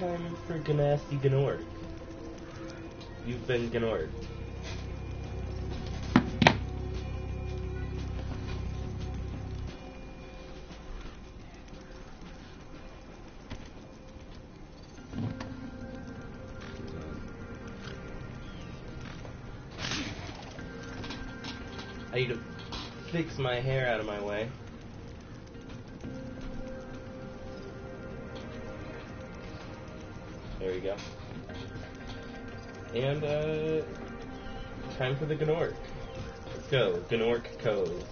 time for Gnasty Gnorc. You've been Gnorc. I need to fix my hair out of my way. We go. And, uh, time for the Gnorc. Let's go. Gnorc Cove.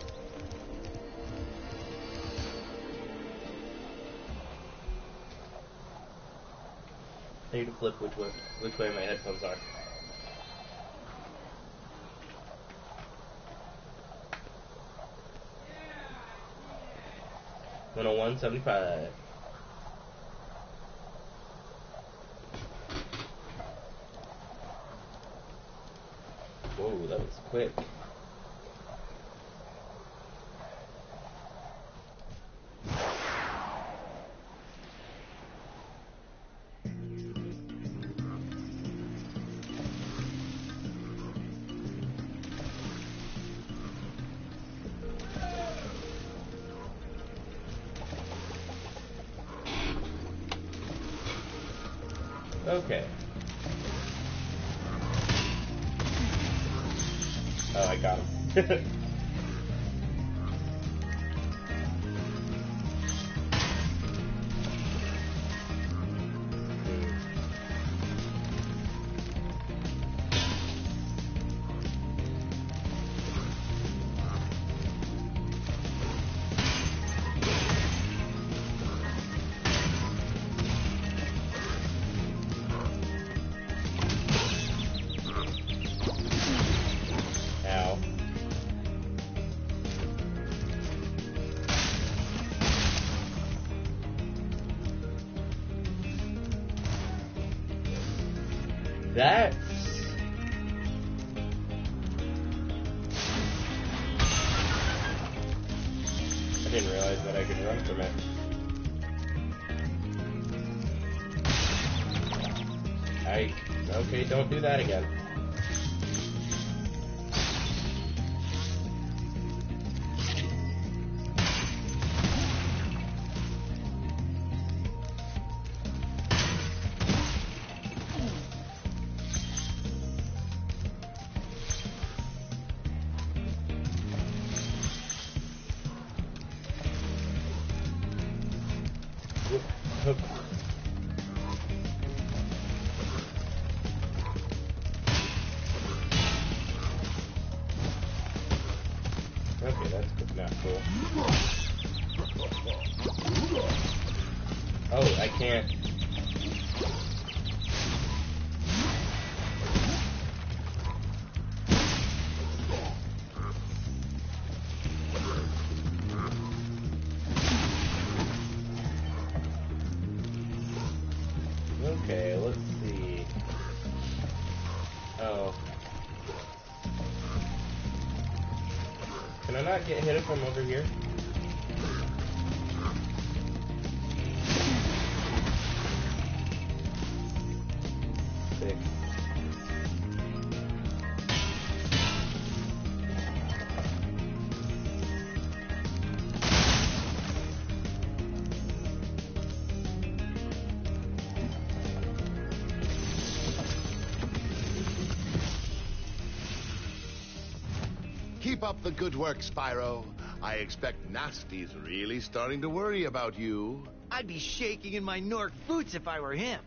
I need to flip which way, which way my headphones are. One oh one seventy five. Was quick. I didn't realize that I could run from it. I okay, don't do that again. I'm over here? Keep up the good work, Spyro. I expect Gnasty's really starting to worry about you. I'd be shaking in my Gnorc boots if I were him.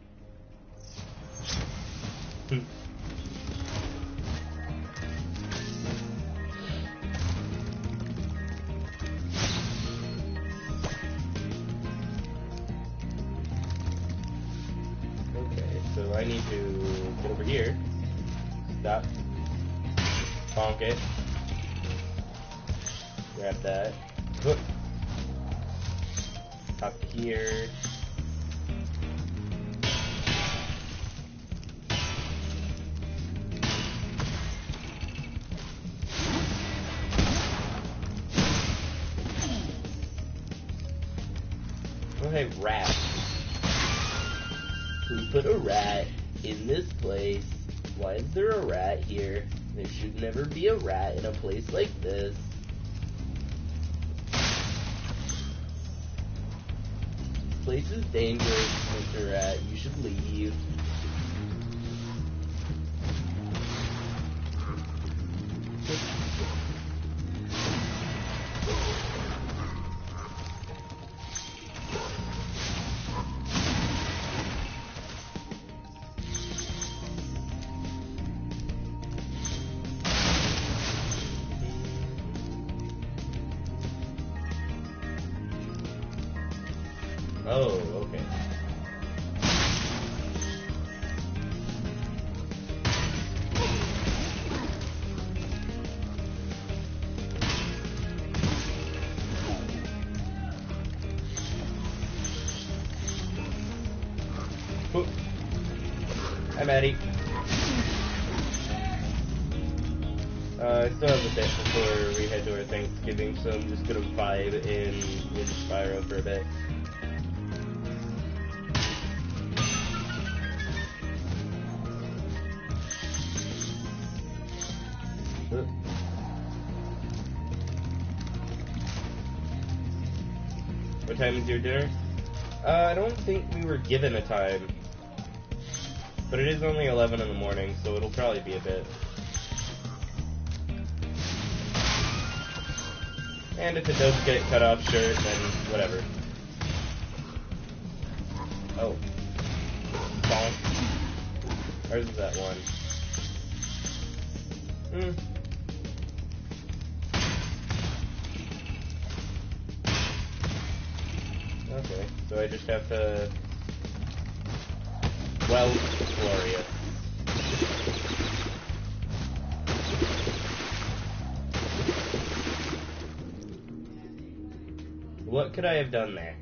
Oh, hey, rat. Who put a rat in this place? Why is there a rat here? There should never be a rat in a place like this. This place is dangerous, Mr. Rat. You should leave. Were given a time. But it is only 11 in the morning, so it'll probably be a bit. And if it does get cut off short, then whatever. Oh. Bonk. Is that one. Hmm. Okay, so I just have to. Well, glorious. What could I have done there?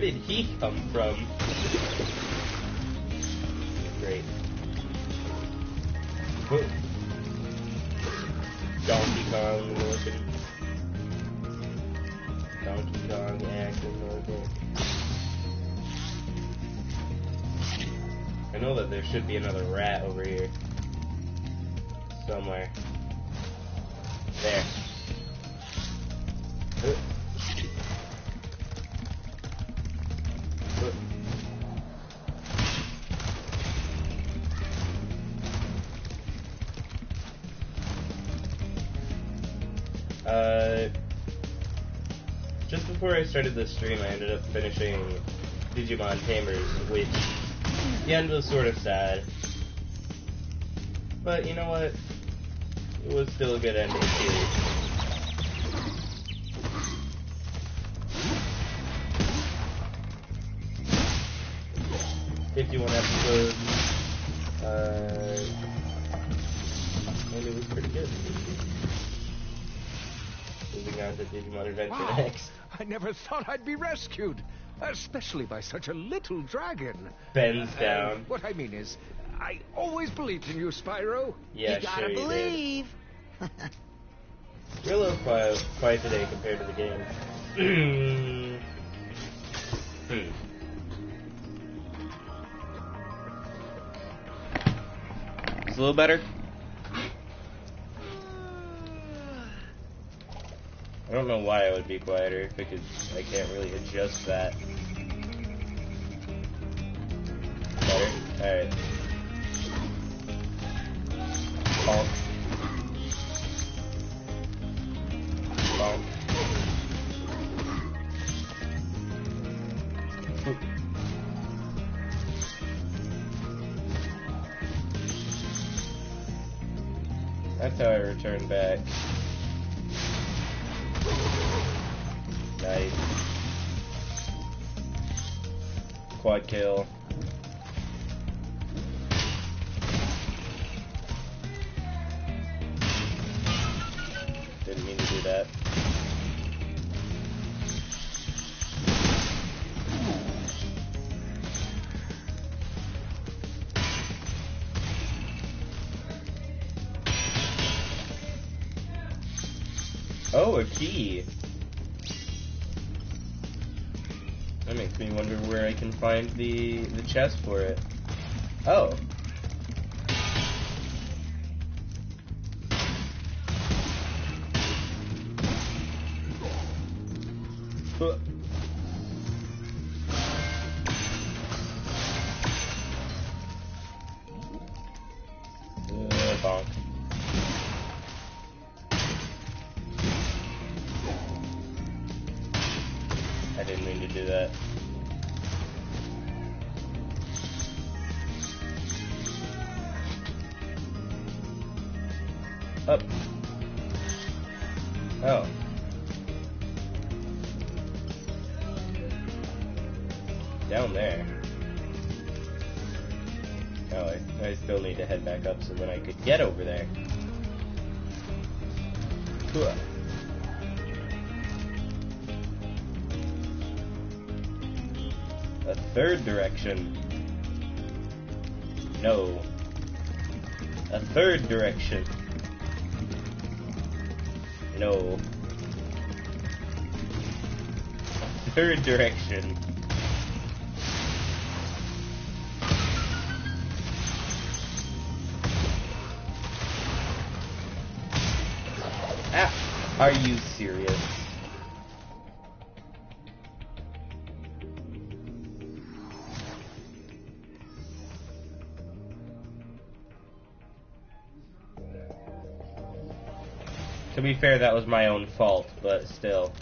Where did he come from? Great. Whoa. Donkey Kong looking. Donkey Kong acting looking. I know that there should be another rat over here. Started the stream, I ended up finishing Digimon Tamers, which the end was sort of sad. But you know what? It was still a good ending too. Thought I'd be rescued, especially by such a little dragon. Bends Uh, down. what I mean is, I always believed in you, Spyro. Yeah, you gotta sure you did. believe. You're a little quiet, quiet today compared to the game. hmm. It's a little better. don't know why it would be quieter, because I can't really adjust that. Better? Alright. Bonk. Bonk. That's how I return back. Quad kill. Didn't mean to do that. Oh, a key. Can find the the chest for it. Oh. Third. Ah, are you serious? To be fair, that was my own fault, but still.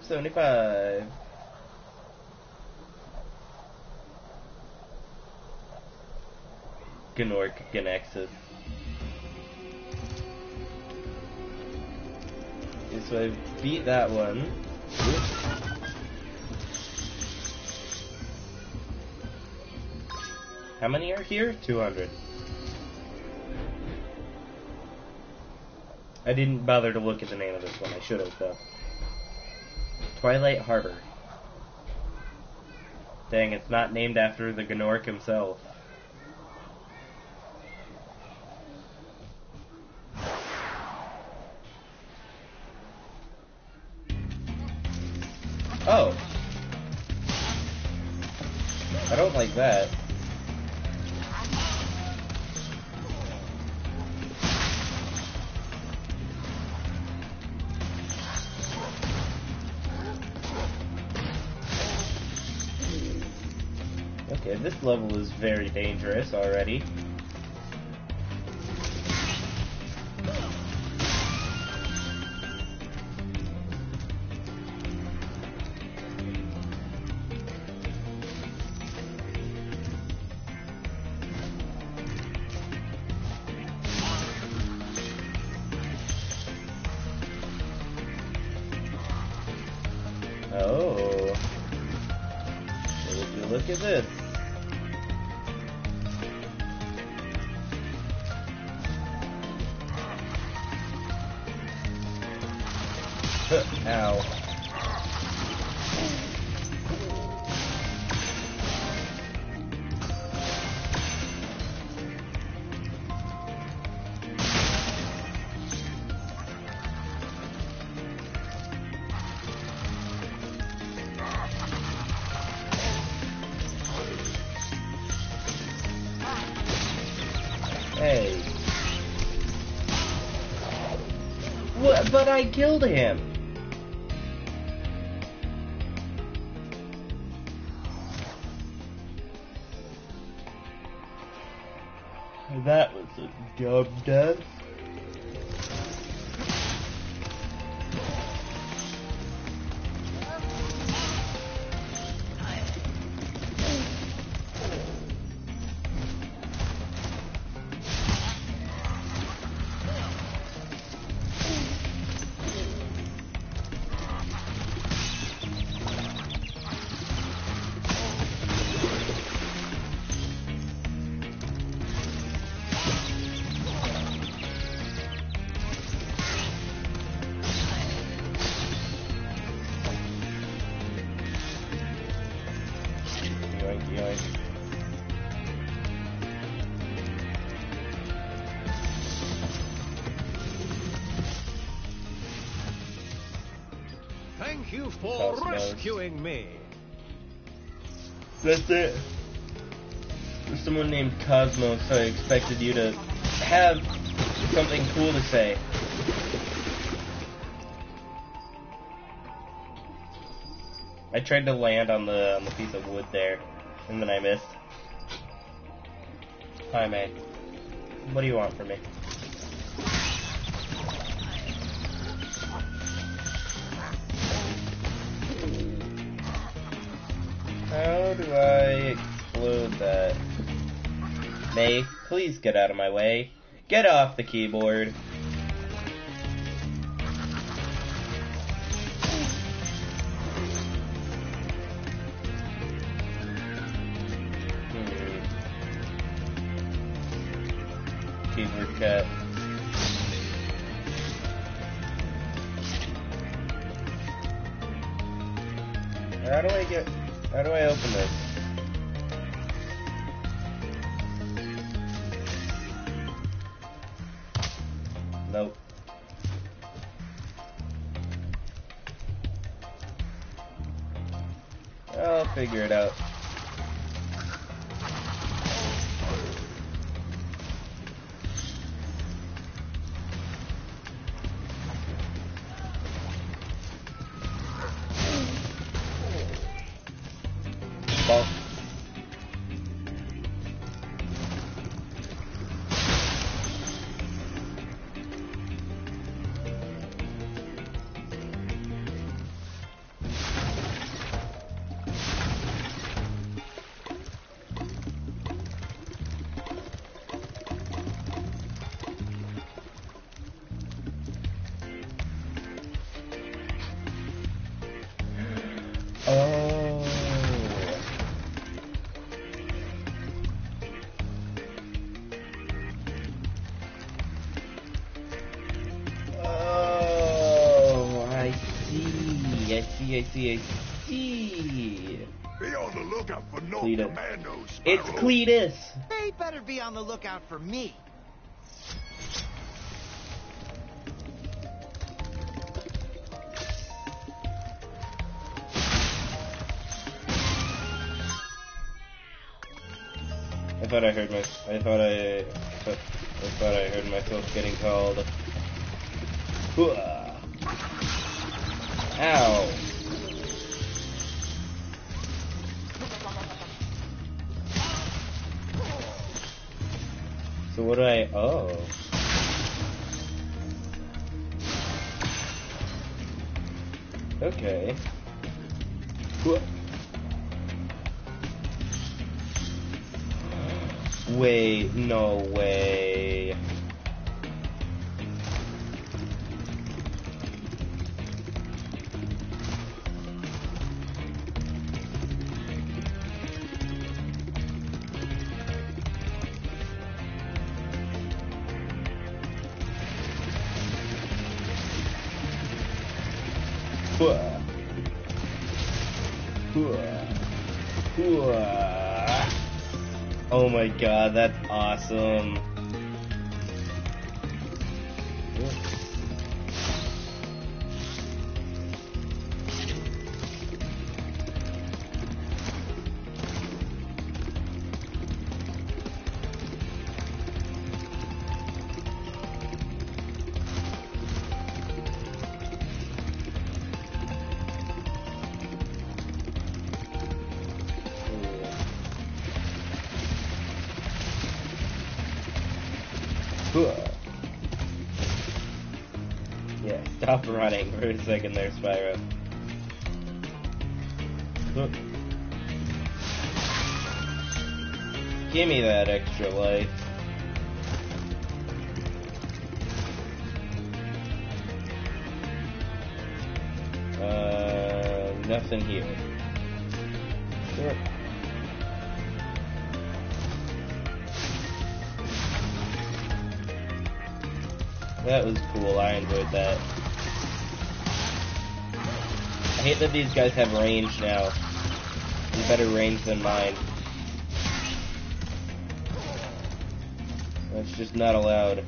105.75. Gnorc Ganaxus. Okay, so I beat that one. How many are here? 200. I didn't bother to look at the name of this one. I should have, though. Twilight Harbor. Dang, it's not named after the Gnorc himself. Level is very dangerous already. I killed him. Thank you for rescuing me. That's it. There's someone named Cosmos, so I expected you to have something cool to say. I tried to land on the on the piece of wood there, and then I missed. Hi, May. What do you want from me? How do I explode that? May, please get out of my way. Get off the keyboard. I. I. I see. Be on the lookout for no Cletus. commandos. It's Spyro. Cletus. They better be on the lookout for me. I thought I heard my. I thought I. Thought, I thought I heard myself getting called. Ow. What do I... Oh. Okay. Wait, no way. 是 for a second there, Spyro. Give me that extra life. Uh, nothing here. Sure. That was cool. I enjoyed that. I hate that these guys have range now. Better range than mine. That's just not allowed.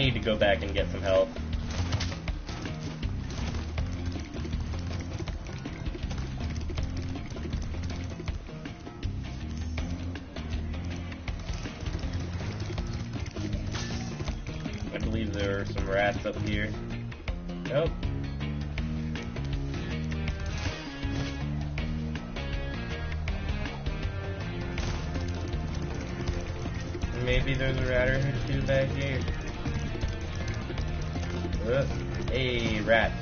Need to go back and get some help. I believe there are some rats up here. Nope. Maybe there's a rat or two back here. Uh, hey, rat.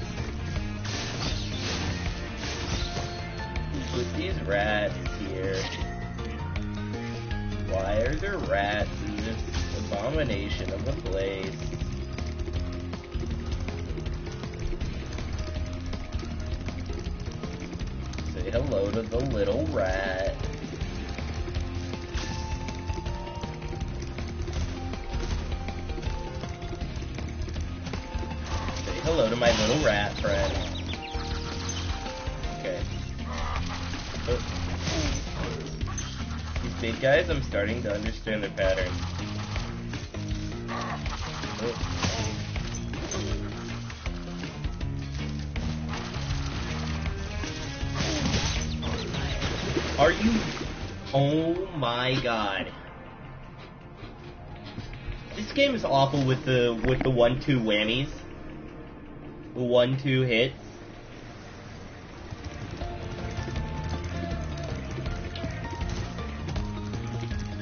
Put these rats here. Why are there rats in this abomination of a place? Say hello to the little rat. hello to my little rat friend. Okay. Oh. These big guys, I'm starting to understand their pattern. Oh. Are you... Oh my god. This game is awful with the with the one-two whammies. One two hits.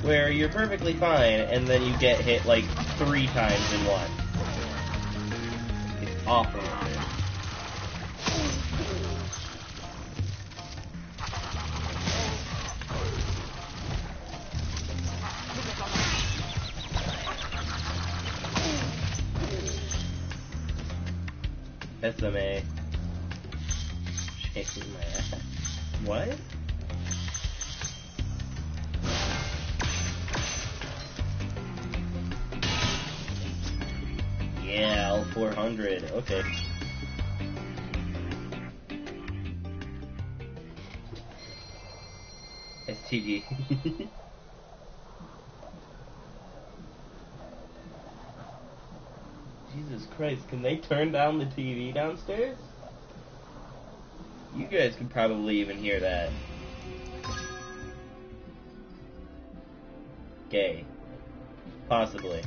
Where you're perfectly fine and then you get hit like three times in one. It's awful. Can they turn down the TV downstairs? You guys could probably even hear that. Gay. Possibly.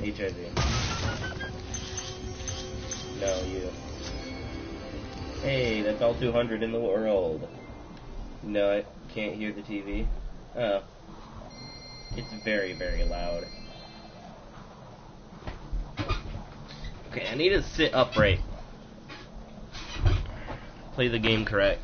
HIV. No, you. Hey, that's all 200 in the world. No, I can't hear the TV. Oh. It's very, very loud. Okay, I need to sit upright. Play the game correct.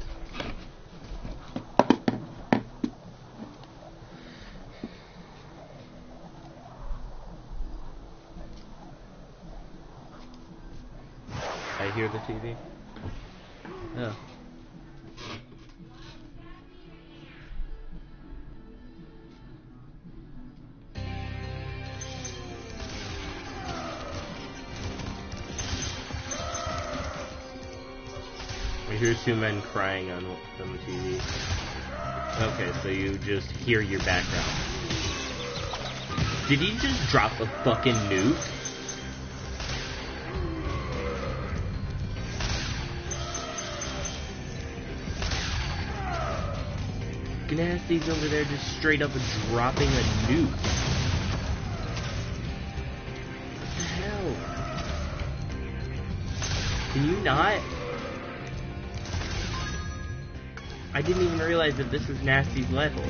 I hear the TV. Oh. Two men crying on, on the TV. Okay, so you just hear your background. Did he just drop a fucking nuke? Gnasty's over there just straight up dropping a nuke. What the hell? Can you not? I didn't even realize that this was Gnasty's level.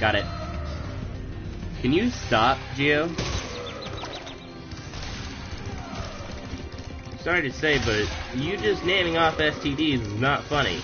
Got it. Can you stop, Geo? Sorry to say, but you just naming off STDs is not funny.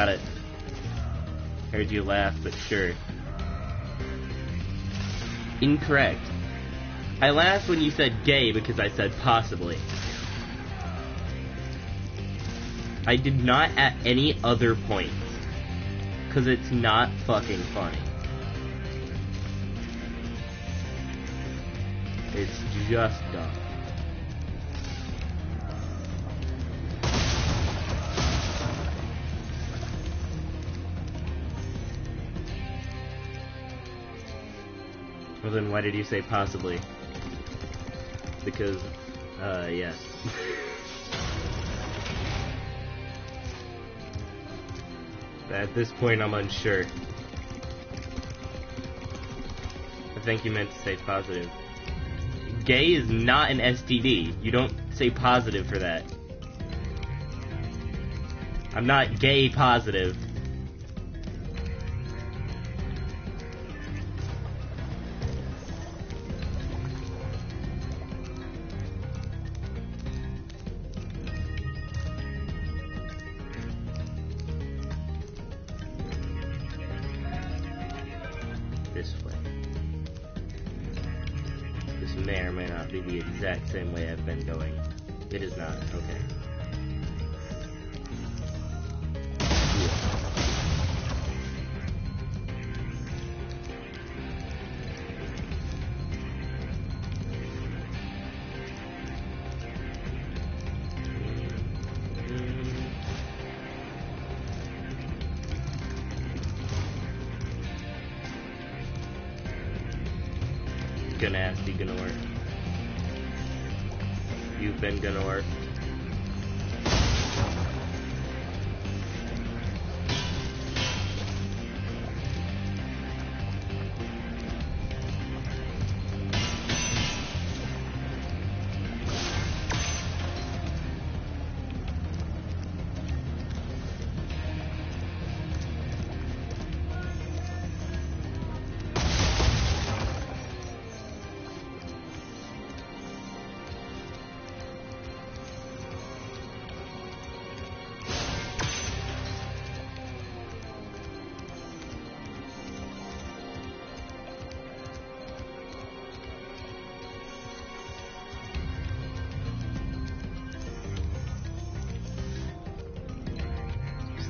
Got it. Heard you laugh, but sure. Incorrect. I laughed when you said gay because I said possibly. I did not at any other point. Because it's not fucking funny. It's just dumb. Well then why did you say possibly? Because, uh, yes. At this point I'm unsure. I think you meant to say positive. Gay is not an STD. You don't say positive for that. I'm not gay positive.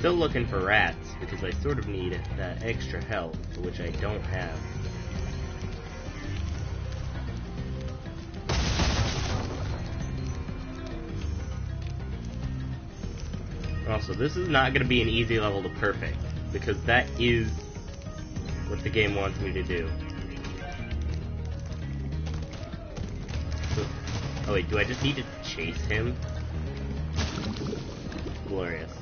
Still looking for rats because I sort of need that extra health, which I don't have. Also, this is not going to be an easy level to perfect because that is what the game wants me to do. Oh wait, do I just need to chase him? Glorious.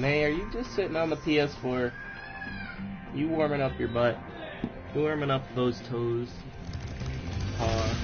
May, are you just sitting on the PS4? You warming up your butt? You warming up those toes? Paw?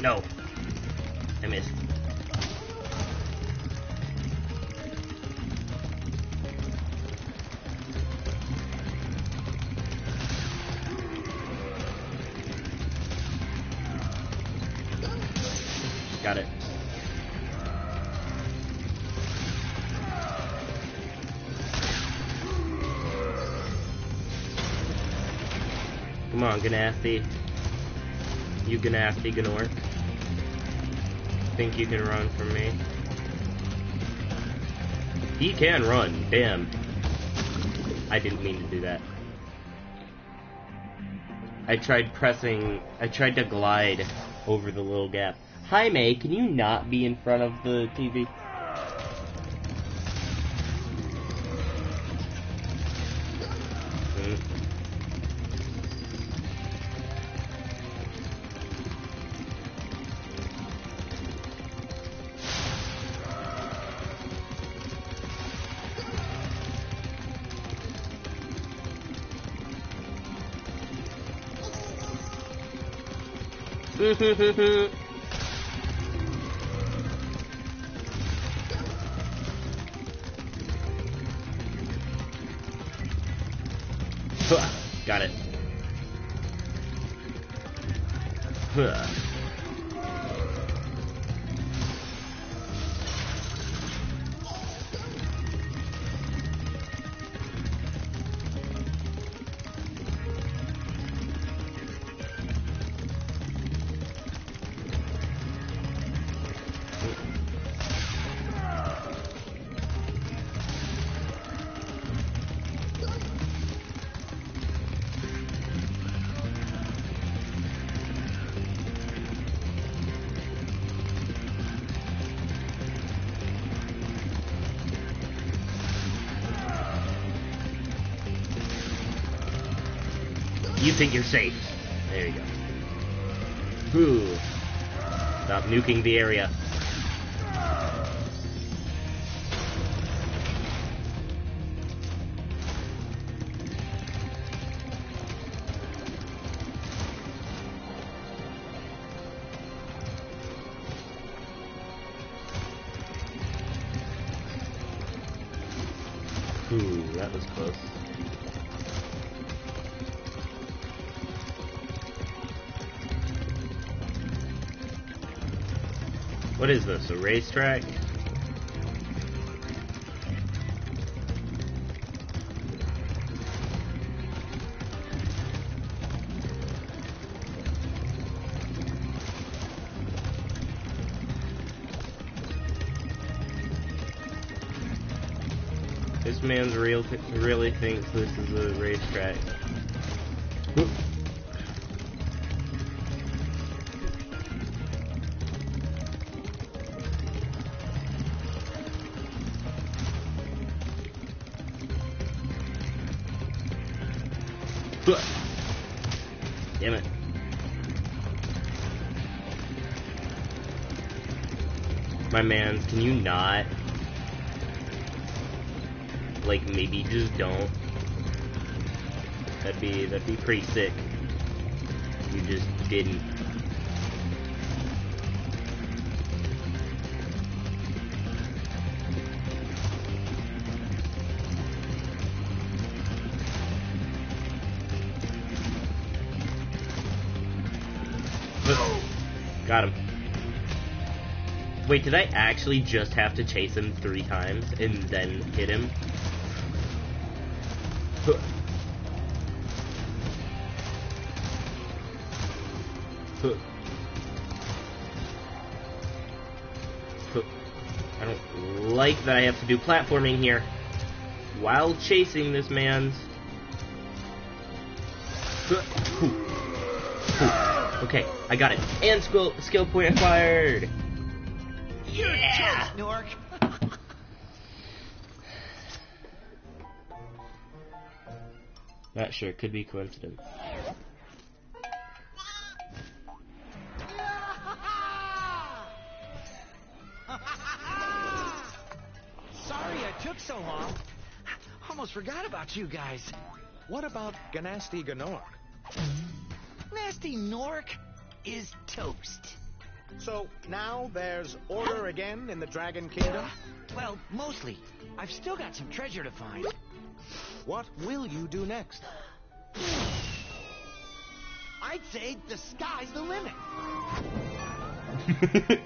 No. I missed. Got it. Come on, Gnasty. You Gnasty Gnorc. Think you can run from me? He can run, damn. I didn't mean to do that. I tried pressing, I tried to glide over the little gap. Hi May, can you not be in front of the TV? It. Huh. You think you're safe. There you go. Ooh. Stop nuking the area. Ooh, that was close. What is this, a racetrack? This man's real really thinks this is a racetrack. Can you not? Like, maybe just don't. That'd be, that'd be pretty sick. You just didn't. Wait, did I actually just have to chase him three times and then hit him? I don't like that I have to do platforming here while chasing this man's. Okay, I got it. And skill skill point acquired. Yeah. Gnorc. That sure could be coincidence. Sorry I took so long. Almost forgot about you guys. What about Gnasty Gnorc? Gnasty Gnorc is toast. So now there's order again in the Dragon Kingdom? Well, mostly. I've still got some treasure to find. What will you do next? I'd say the sky's the limit.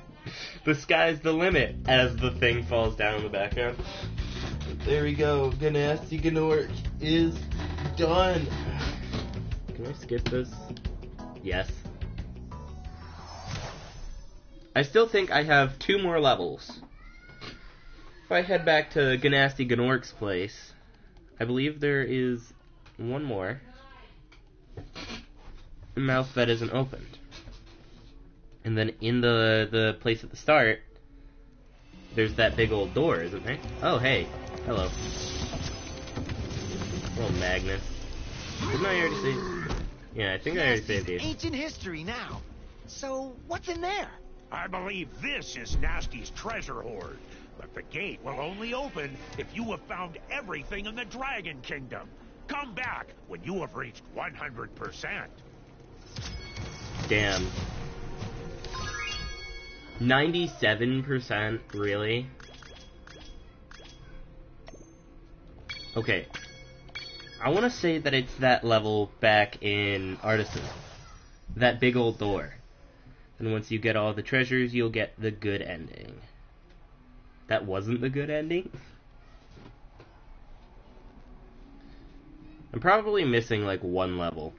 the sky's the limit as the thing falls down in the background. There we go. Gnasty Gnorc is done. Can I skip this? Yes. I still think I have two more levels. If I head back to Gnasty Gnorc's place, I believe there is one more. Mouth that isn't opened. And then in the the place at the start, there's that big old door, isn't there? Oh, hey. Hello. Little Magnus. Didn't I already say... Yeah, I think I already saved you. ancient history now. So, what's in there? I believe this is Gnasty's treasure hoard. But the gate will only open if you have found everything in the Dragon Kingdom. Come back when you have reached 100%. Damn. 97%? Really? Okay. I want to say that it's that level back in Artisan. That big old door. And once you get all the treasures, you'll get the good ending. That wasn't the good ending? I'm probably missing like one level.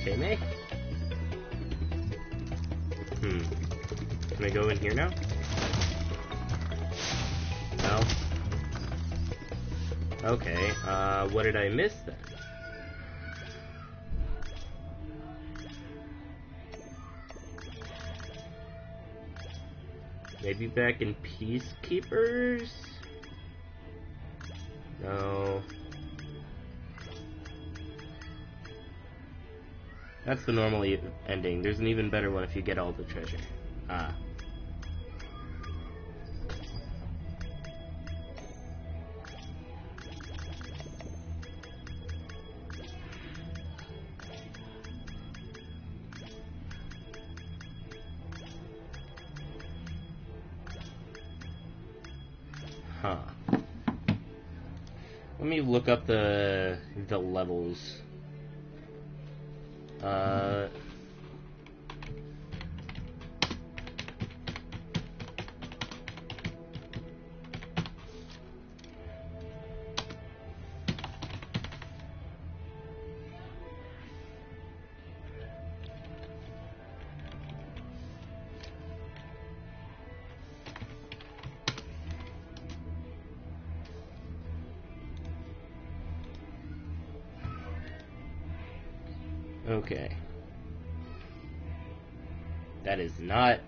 Okay, May? Hmm. Can I go in here now? No. Okay, uh, what did I miss then? Maybe back in Peacekeepers? No. That's the normal ending. There's an even better one if you get all the treasure. Look up the the levels. Uh. Not.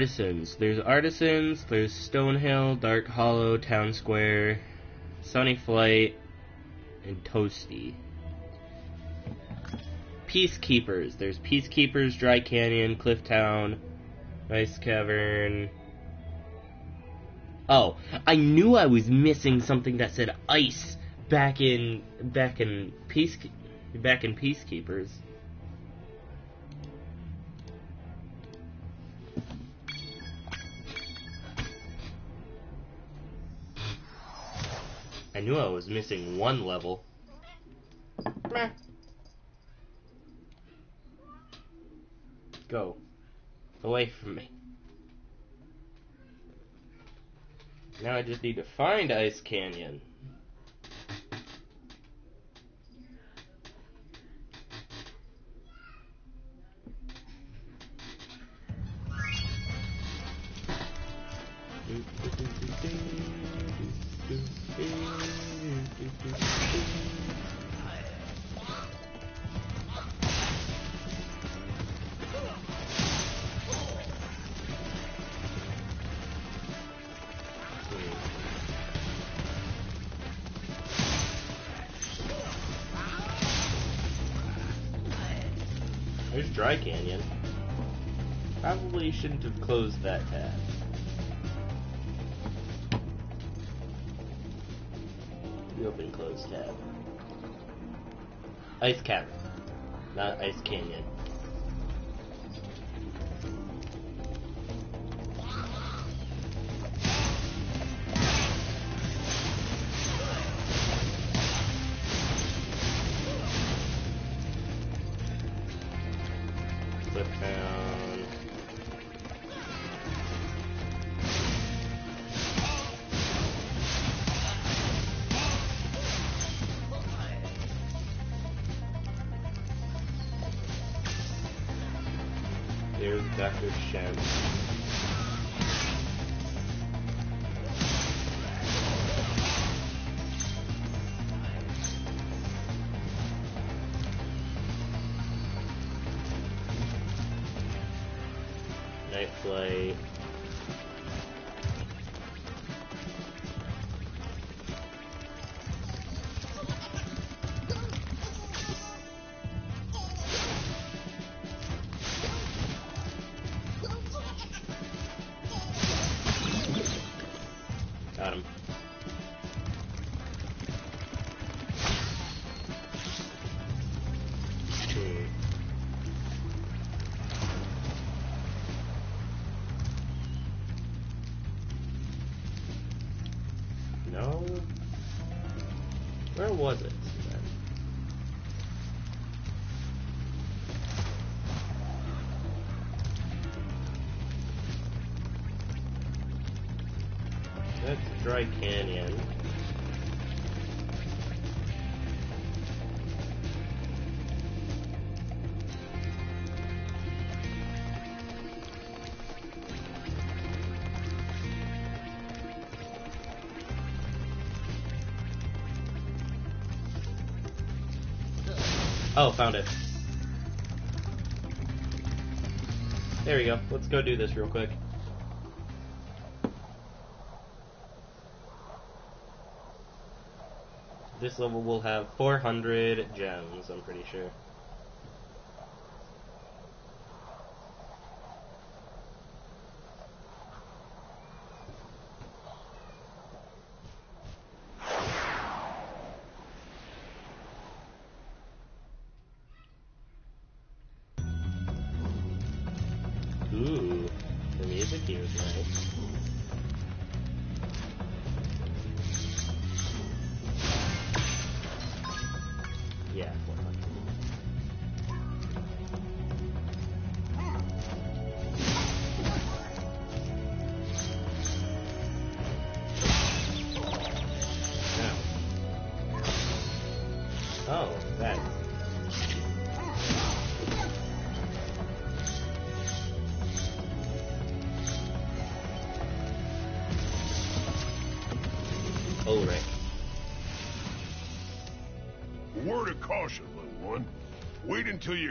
Artisans. There's Artisans, there's Stonehill, Dark Hollow, Town Square, Sunny Flight, and Toasty. Peacekeepers. There's Peacekeepers, Dry Canyon, Clifftown, Ice Cavern. Oh, I knew I was missing something that said ice back in back in Peace back in Peacekeepers. Knew I was missing one level. Meh. Go. Away from me. Now I just need to find Ice Canyon. Dry Canyon. Probably shouldn't have closed that tab. Reopen close tab. Ice Cavern, not Ice Canyon. Oh, found it. There we go. Let's go do this real quick. This level will have 400 gems, I'm pretty sure.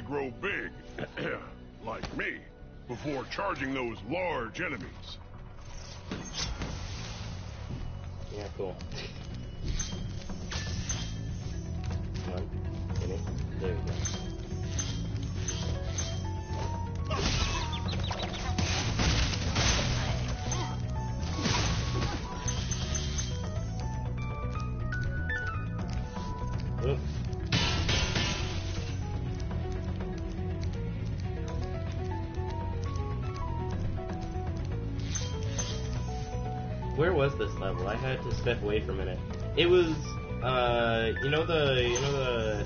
Grow big, like me, before charging those large enemies. Yeah, cool. Step away for a minute. It was, uh, you know the, you know the.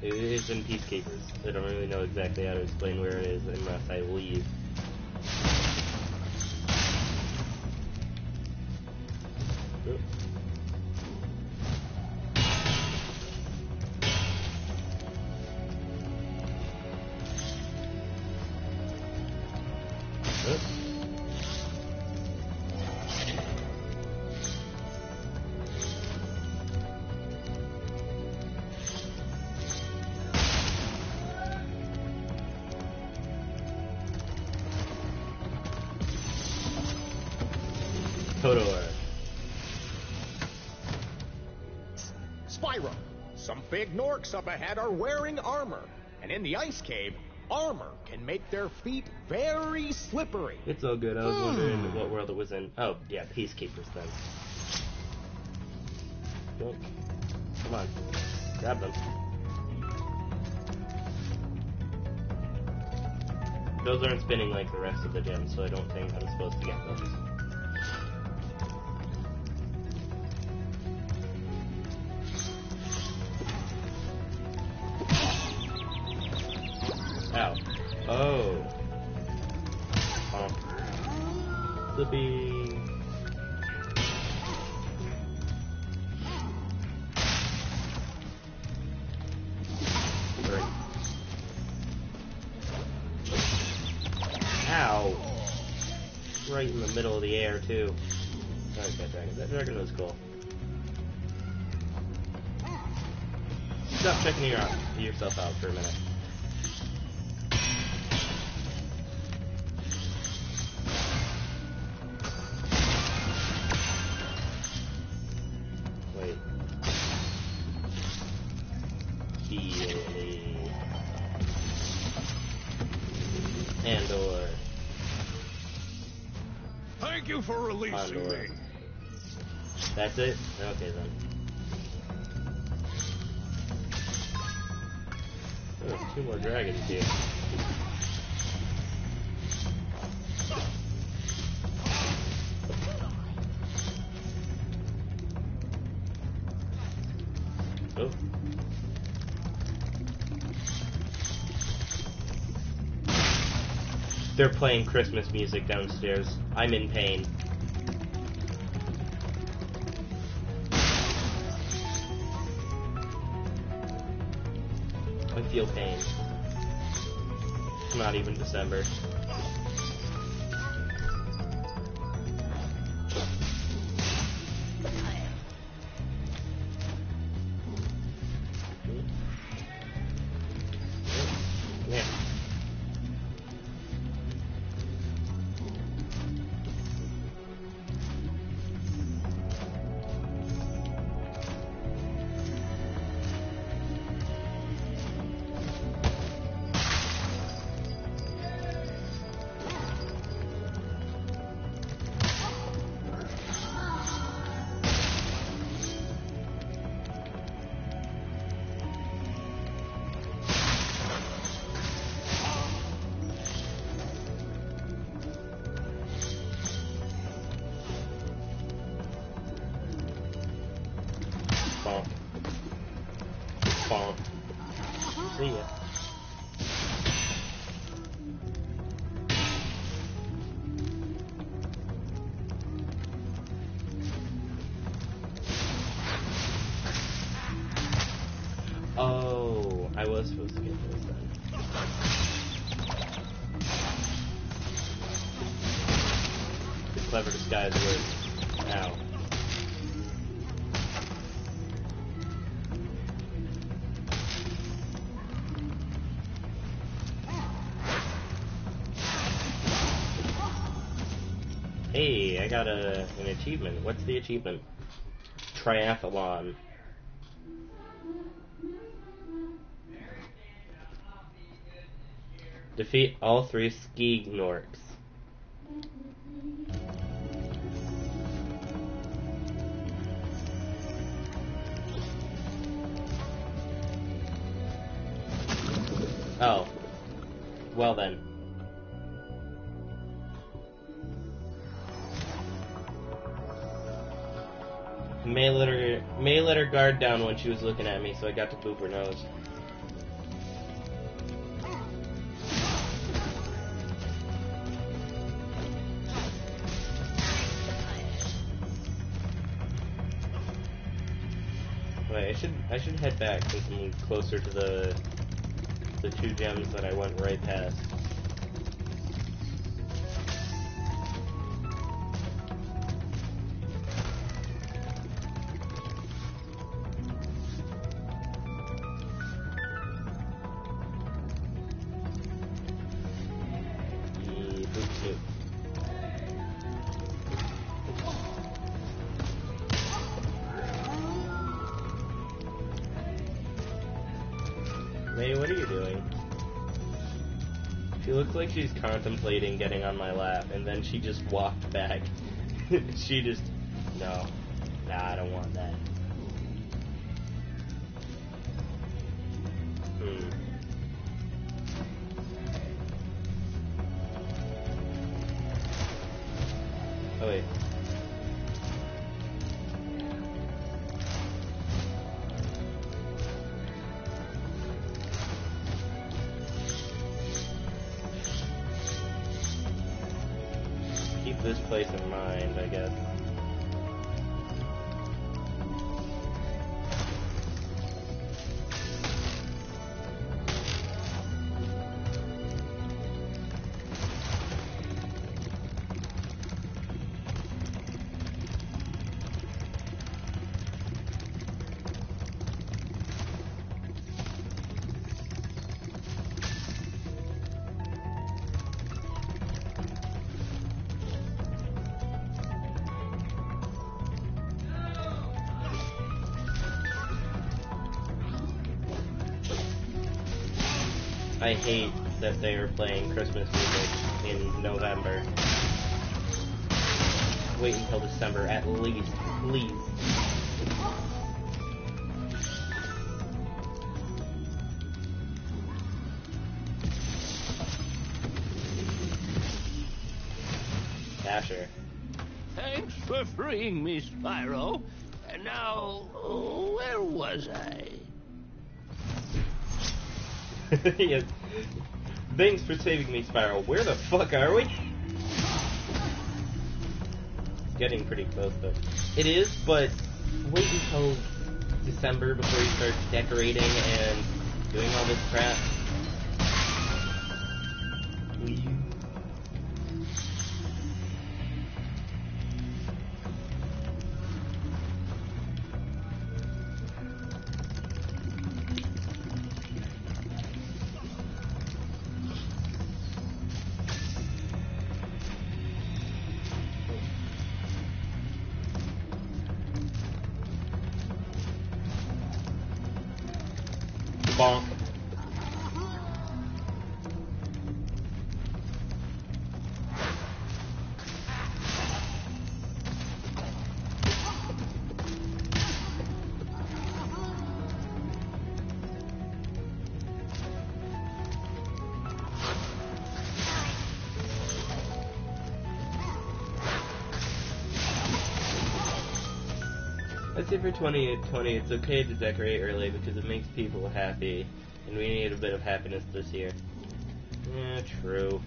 It is in Peacekeepers. I don't really know exactly how to explain where it is unless I leave. Gnorcs up ahead are wearing armor. And in the ice cave, armor can make their feet very slippery. It's all good. I was hmm. wondering what world it was in. Oh, yeah, Peacekeepers then. Nope. Come on. Grab them. Those aren't spinning like the rest of the gems, so I don't think I'm supposed to get those. It? Okay then. Oh, two more dragons here. Oh. They're playing Christmas music downstairs. I'm in pain. Feel pain. Not even December. Got a an achievement. What's the achievement? Triathlon. Defeat all three ski Gnorcs. Let her guard down when she was looking at me, so I got to boop her nose. Wait, I should I should head back since I'm closer to the the two gems that I went right past. She's contemplating getting on my lap, and then she just walked back. she just, no, nah, I don't want that. Hate that they are playing Christmas music in November. Wait until December at least, please. Dasher. Thanks for freeing me, Spyro. And now, where was I? yes. Thanks for saving me, Spyro. Where the fuck are we? It's getting pretty close, though. It is, but wait until December before you start decorating and doing all this crap. Please. For 2020, it's okay to decorate early because it makes people happy, and we need a bit of happiness this year. Yeah, true.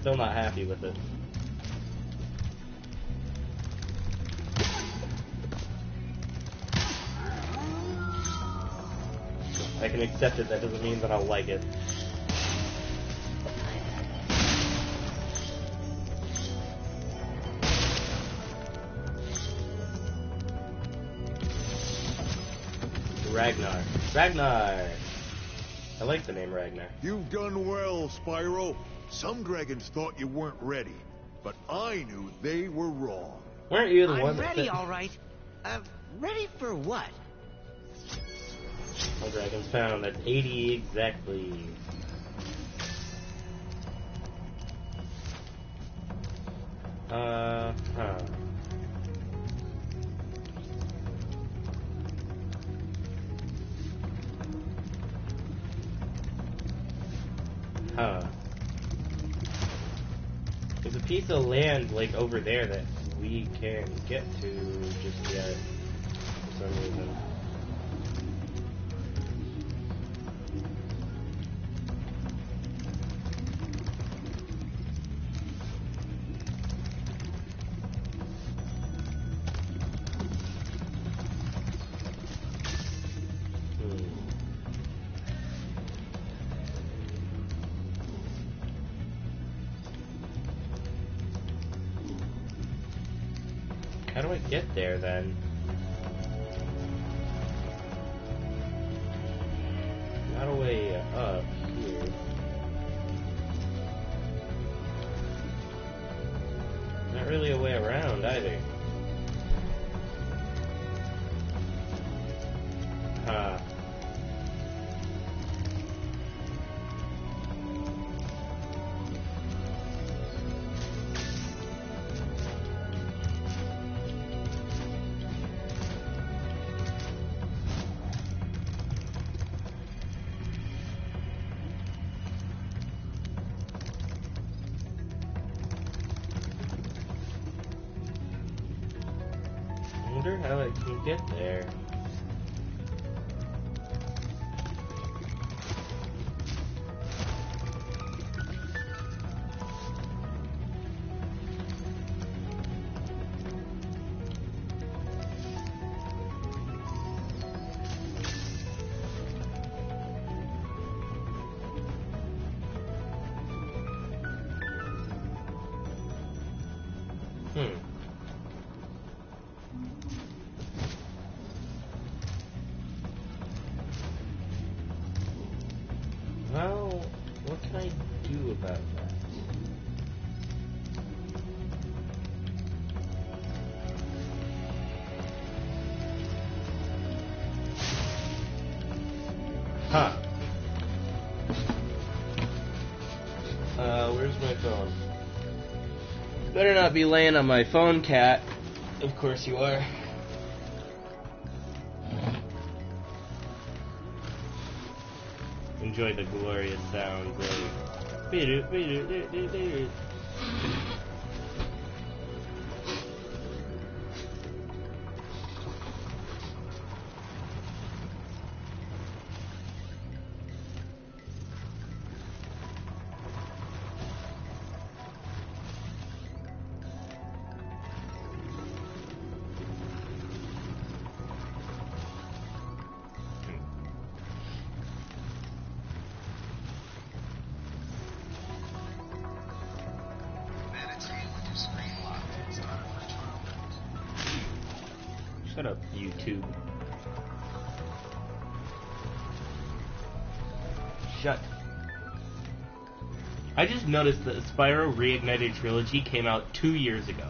Still not happy with it. I can accept it, that doesn't mean that I'll like it. Ragnar. Ragnar! I like the name Ragnar. You've done well, Spyro. Some dragons thought you weren't ready, but I knew they were wrong. Weren't you the I'm one that ready, all right. Uh, ready for what? All dragons found. That's 80 exactly. Uh, huh. Huh. There's a piece of land, like, over there that we can't get to just yet, for some reason. Then? Be laying on my phone, cat. Of course you are. Enjoy the glorious sounds of. Just noticed that the Spyro Reignited Trilogy came out two years ago.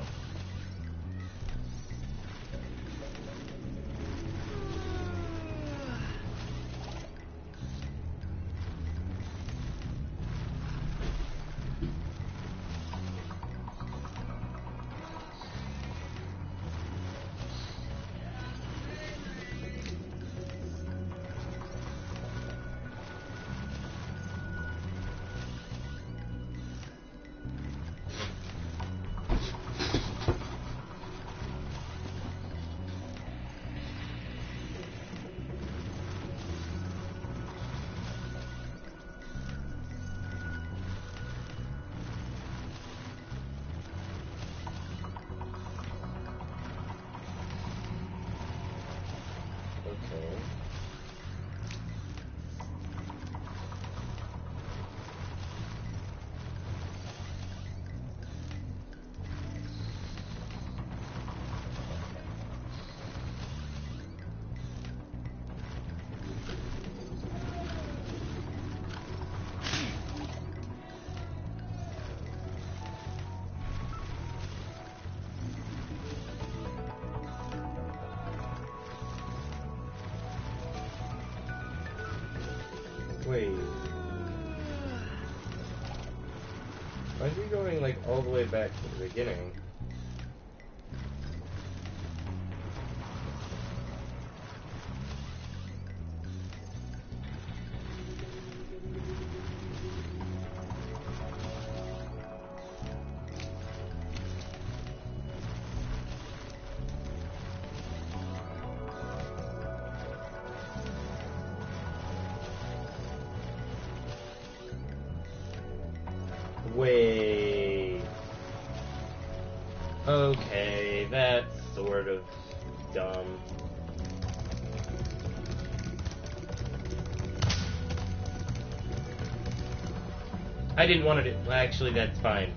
I didn't want to do. Actually, that's fine.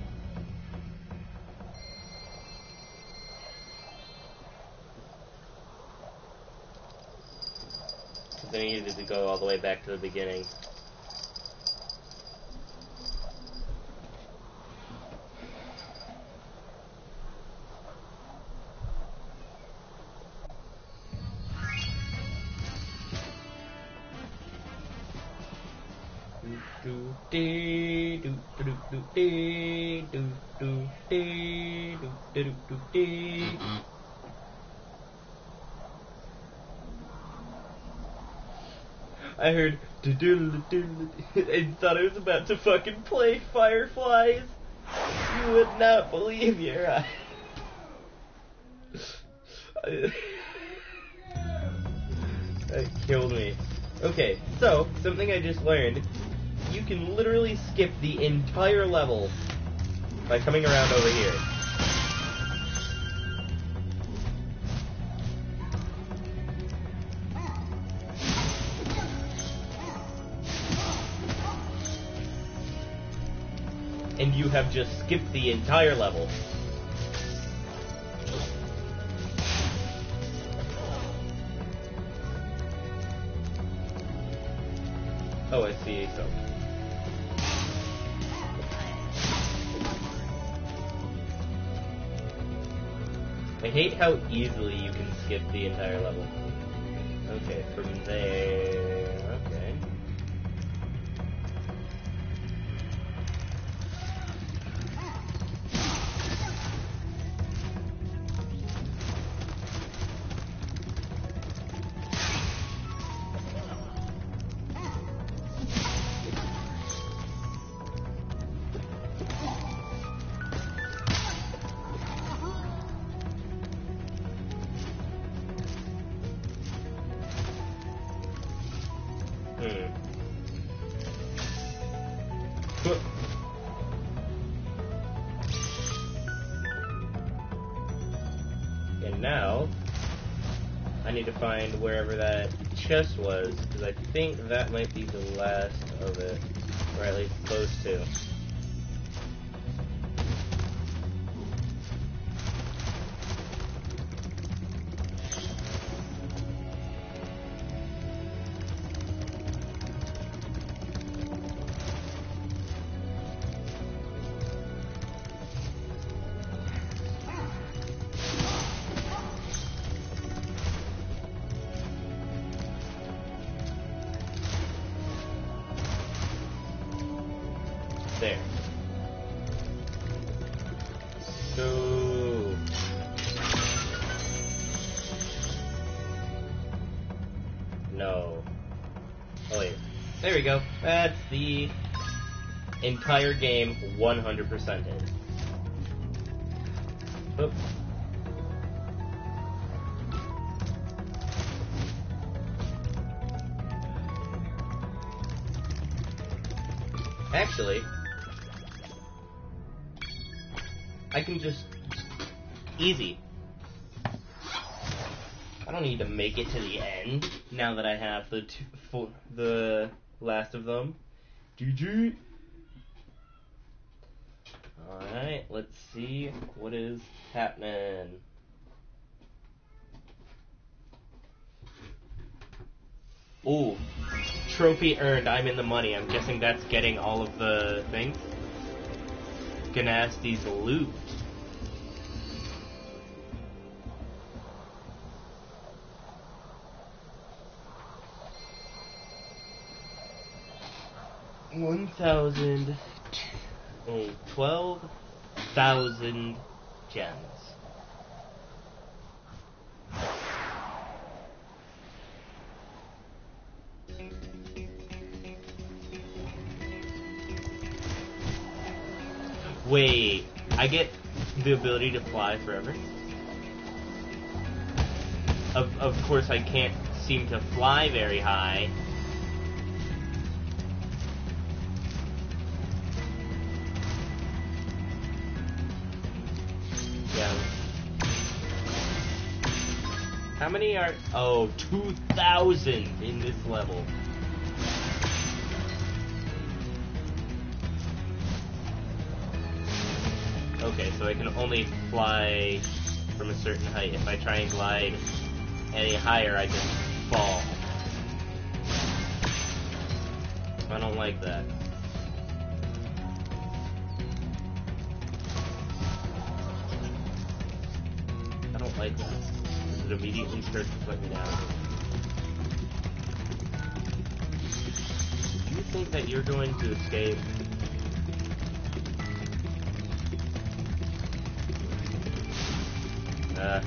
Then I needed to go all the way back to the beginning. I heard do do do thought I was about to fucking play Fireflies. You would not believe your eyes. that killed me. Okay, so something I just learned: can literally skip the entire level by coming around over here. And you have just skipped the entire level. Oh, I see. So. I hate how easily you can skip the entire level. Okay, from there. Need to find wherever that chest was, because I think that might be the last of it, or at least close to. Entire game 100%ed. Oop. Actually, I can just easy. I don't need to make it to the end now that I have the two, four, the last of them. GG. All right, let's see what is happening. Ooh, trophy earned. I'm in the money. I'm guessing that's getting all of the things. Gnasty's loot. One thousand, oh, twelve thousand gems. Wait, I get the ability to fly forever? Of, of course, I can't seem to fly very high. How many are... Oh, 2,000 in this level. Okay, so I can only fly from a certain height. If I try and glide any higher, I just fall. I don't like that. I don't like that. It immediately starts to put me down. Do you think that you're going to escape? Uh.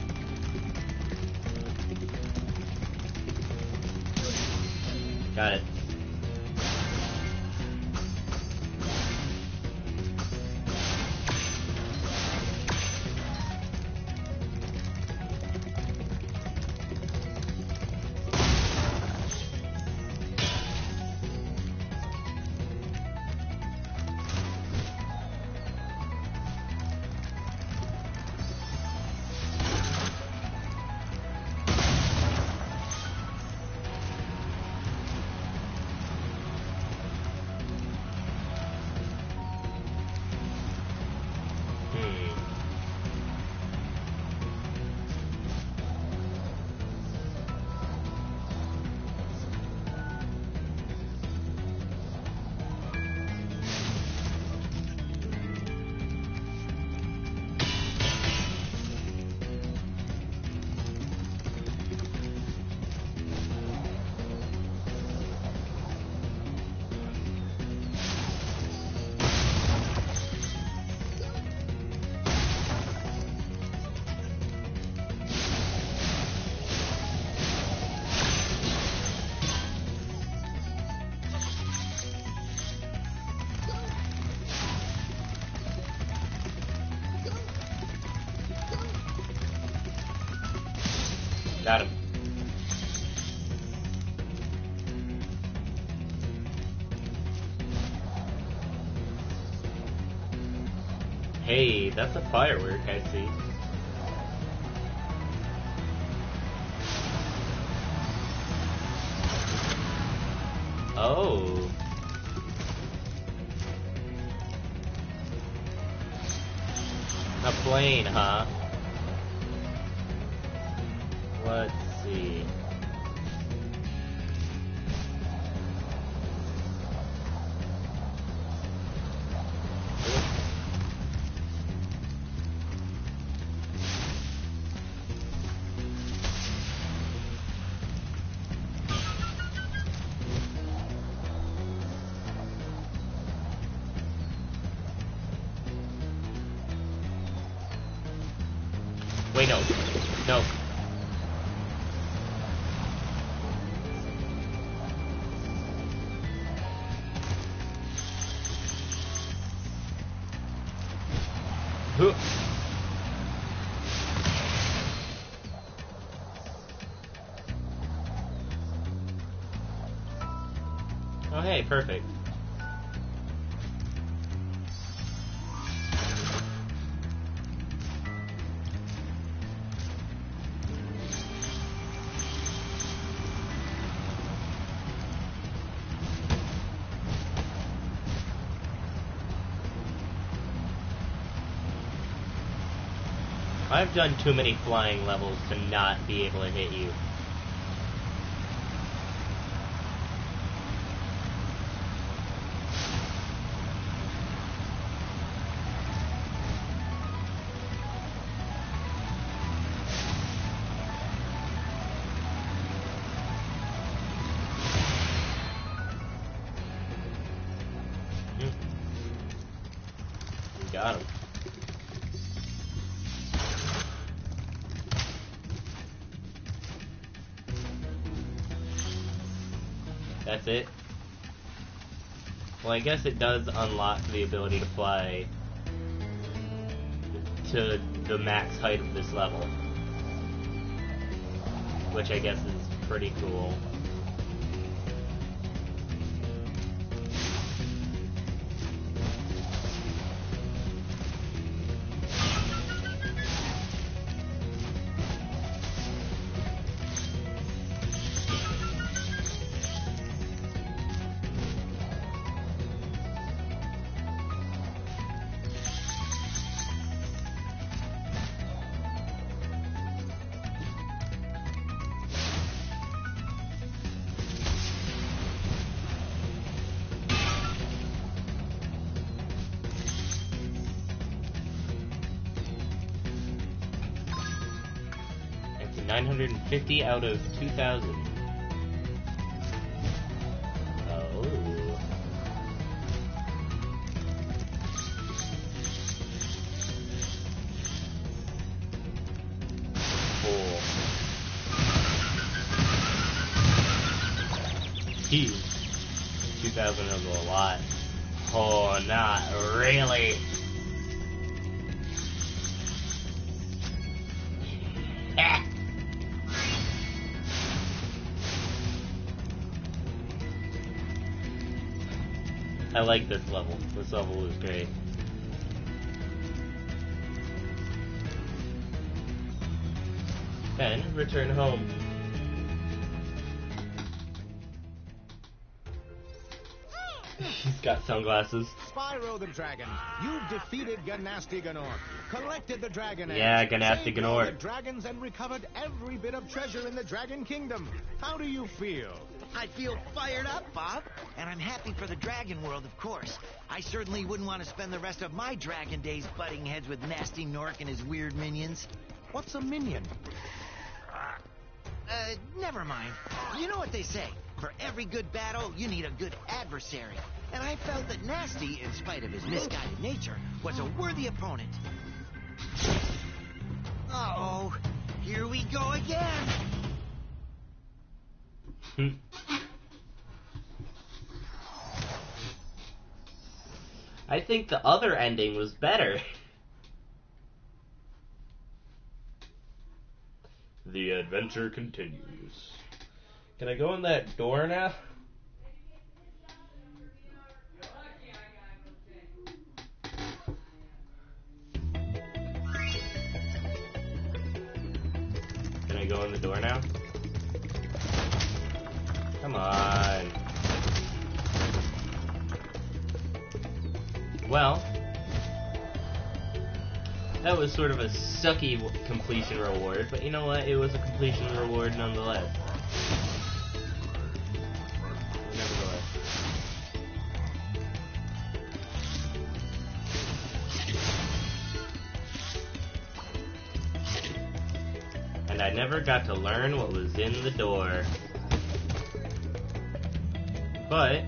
That's a firework, I see. Oh. A plane, huh? Perfect. I've done too many flying levels to not be able to hit you. Got him. That's it. Well, I guess it does unlock the ability to fly to the max height of this level. Which I guess is pretty cool. 950 out of 2,000. Level. Is great. And return home. He's got sunglasses. Spyro the Dragon, you've defeated Gnasty Gnorc, collected the Dragon Eggs, Yeah, Gnasty Gnorc. the dragons, and recovered every bit of treasure in the Dragon Kingdom. How do you feel? I feel fired up, Bob. And I'm happy for the dragon world, of course. I certainly wouldn't want to spend the rest of my dragon days butting heads with Gnasty Gnorc and his weird minions. What's a minion? Uh, never mind. You know what they say. For every good battle, you need a good adversary. And I felt that Gnasty, in spite of his misguided nature, was a worthy opponent. Uh-oh. Here we go again. I think the other ending was better. The adventure continues. Can I go in that door now? Can I go in the door now? Come on. Well, that was sort of a sucky completion reward, but you know what? It was a completion reward nonetheless. And I never got to learn what was in the door. But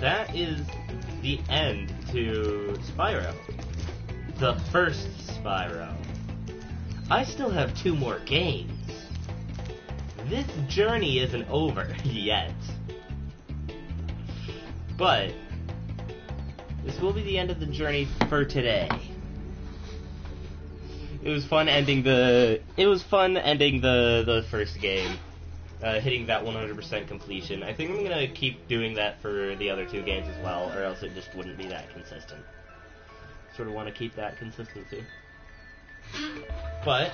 that is the end to Spyro. The first Spyro. I still have two more games. This journey isn't over yet. But this will be the end of the journey for today. It was fun ending the it was fun ending the the first game uh, hitting that 100% completion. I think I'm gonna keep doing that for the other two games as well, or else it just wouldn't be that consistent. Sort of want to keep that consistency. But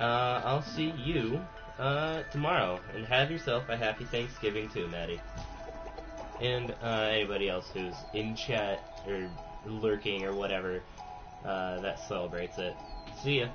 uh, I'll see you uh, tomorrow, and have yourself a happy Thanksgiving too, Maddie, and uh, anybody else who's in chat or lurking or whatever uh, that celebrates it. See ya.